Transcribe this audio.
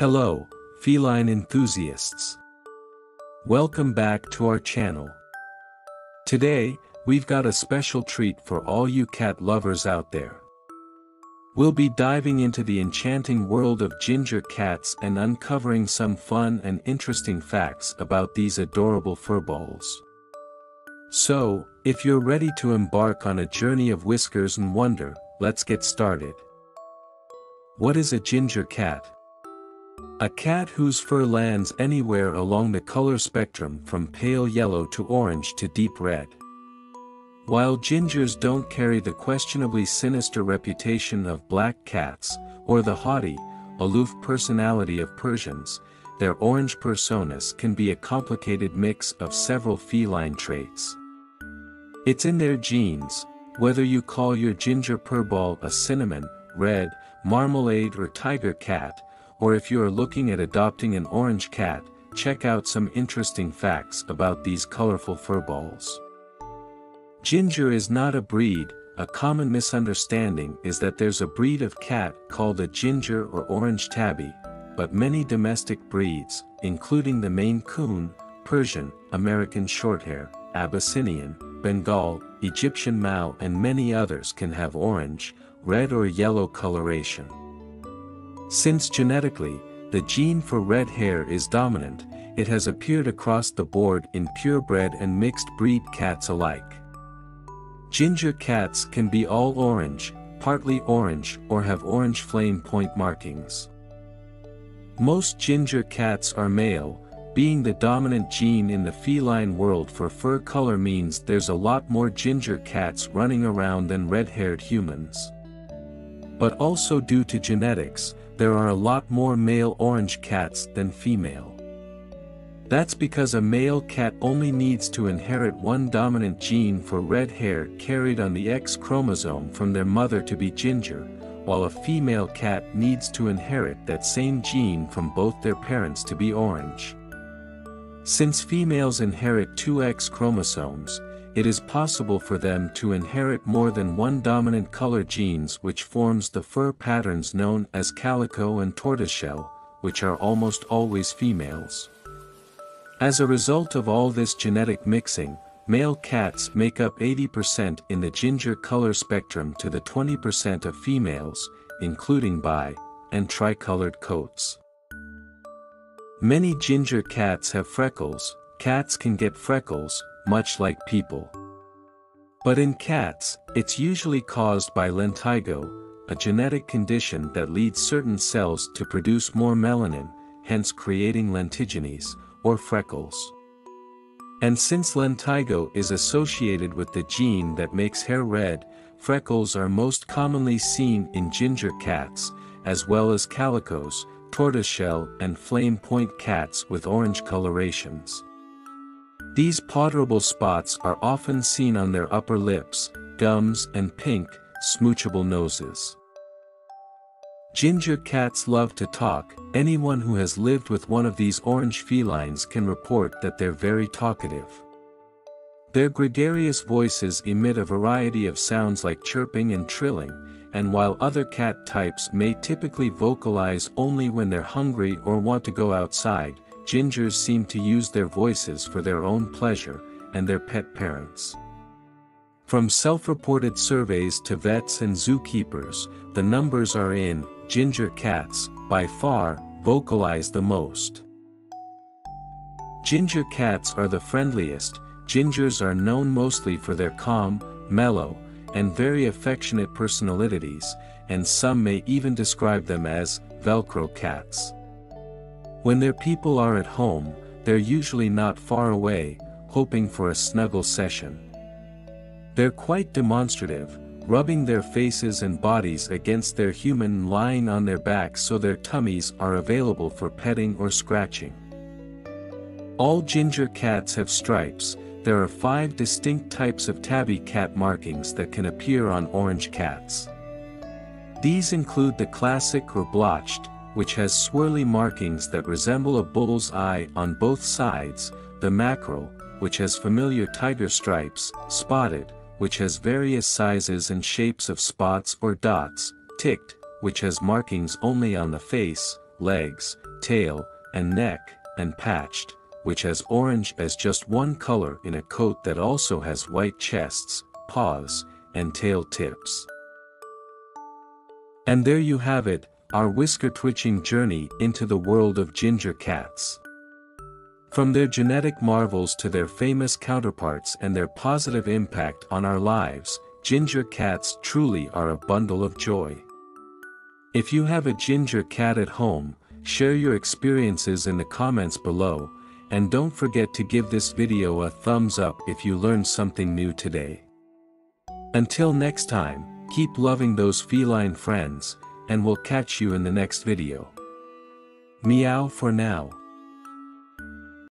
Hello, feline enthusiasts. Welcome back to our channel. Today, we've got a special treat for all you cat lovers out there. We'll be diving into the enchanting world of ginger cats and uncovering some fun and interesting facts about these adorable furballs. So, if you're ready to embark on a journey of whiskers and wonder, let's get started. What is a ginger cat? A cat whose fur lands anywhere along the color spectrum from pale yellow to orange to deep red. While gingers don't carry the questionably sinister reputation of black cats, or the haughty, aloof personality of Persians, their orange personas can be a complicated mix of several feline traits. It's in their genes, whether you call your ginger purball a cinnamon, red, marmalade or tiger cat, or if you are looking at adopting an orange cat, check out some interesting facts about these colorful furballs. Ginger is not a breed, a common misunderstanding is that there's a breed of cat called a ginger or orange tabby, but many domestic breeds, including the Maine Coon, Persian, American Shorthair, Abyssinian, Bengal, Egyptian Mau and many others can have orange, red or yellow coloration. Since genetically, the gene for red hair is dominant, it has appeared across the board in purebred and mixed breed cats alike. Ginger cats can be all orange, partly orange or have orange flame point markings. Most ginger cats are male, being the dominant gene in the feline world for fur color means there's a lot more ginger cats running around than red-haired humans. But also due to genetics, there are a lot more male orange cats than female. That's because a male cat only needs to inherit one dominant gene for red hair carried on the X chromosome from their mother to be ginger, while a female cat needs to inherit that same gene from both their parents to be orange. Since females inherit two X chromosomes, it is possible for them to inherit more than one dominant color genes which forms the fur patterns known as calico and tortoiseshell, which are almost always females. As a result of all this genetic mixing, male cats make up 80% in the ginger color spectrum to the 20% of females, including bi, and tricolored coats. Many ginger cats have freckles, cats can get freckles, much like people. But in cats, it's usually caused by lentigo, a genetic condition that leads certain cells to produce more melanin, hence creating lentigines, or freckles. And since lentigo is associated with the gene that makes hair red, freckles are most commonly seen in ginger cats, as well as calicos, tortoiseshell and flame point cats with orange colorations. These potterable spots are often seen on their upper lips, gums and pink, smoochable noses. Ginger cats love to talk, anyone who has lived with one of these orange felines can report that they're very talkative. Their gregarious voices emit a variety of sounds like chirping and trilling, and while other cat types may typically vocalize only when they're hungry or want to go outside, gingers seem to use their voices for their own pleasure, and their pet parents. From self-reported surveys to vets and zookeepers, the numbers are in, ginger cats, by far, vocalize the most. Ginger cats are the friendliest, gingers are known mostly for their calm, mellow, and very affectionate personalities, and some may even describe them as Velcro cats. When their people are at home, they're usually not far away, hoping for a snuggle session. They're quite demonstrative, rubbing their faces and bodies against their human lying on their backs so their tummies are available for petting or scratching. All ginger cats have stripes, there are five distinct types of tabby cat markings that can appear on orange cats. These include the classic or blotched, which has swirly markings that resemble a bull's eye on both sides, the mackerel, which has familiar tiger stripes, spotted, which has various sizes and shapes of spots or dots, ticked, which has markings only on the face, legs, tail, and neck, and patched, which has orange as just one color in a coat that also has white chests, paws, and tail tips. And there you have it, our whisker-twitching journey into the world of ginger cats. From their genetic marvels to their famous counterparts and their positive impact on our lives, ginger cats truly are a bundle of joy. If you have a ginger cat at home, share your experiences in the comments below, and don't forget to give this video a thumbs up if you learned something new today. Until next time, keep loving those feline friends, and we'll catch you in the next video. Meow for now.